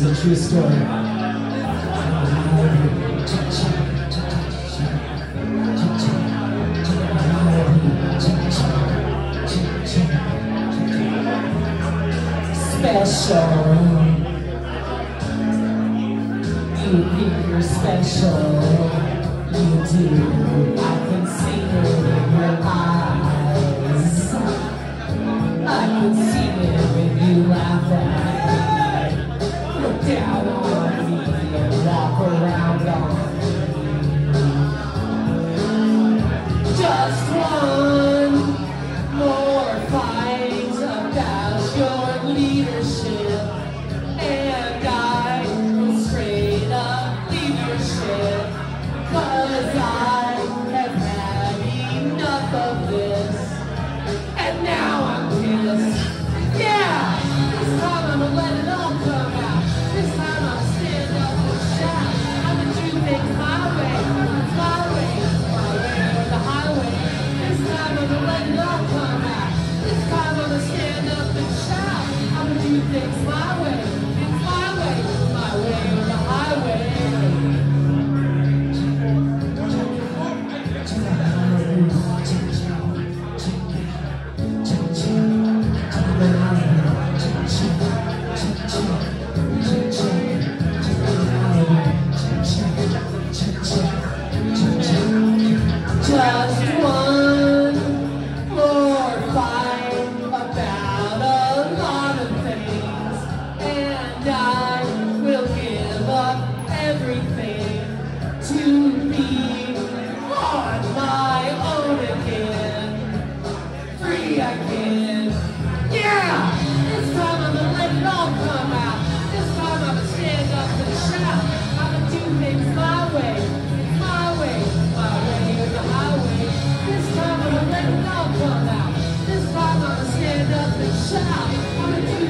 is a true story. special. You think you're special. You do. I can see it in your eyes. things my way, my way, my way the highway. stand up and shout.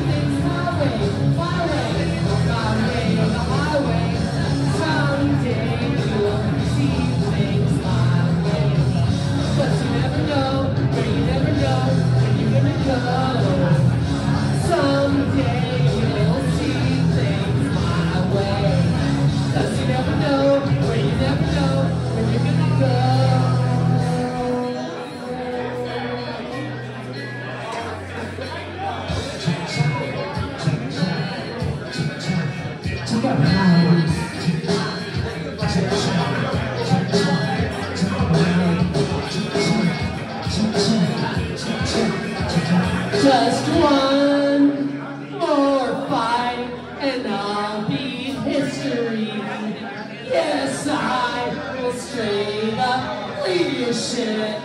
Just one more fight and I'll be history. Yes, I will stay your leadership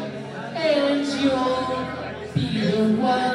and you'll be the one.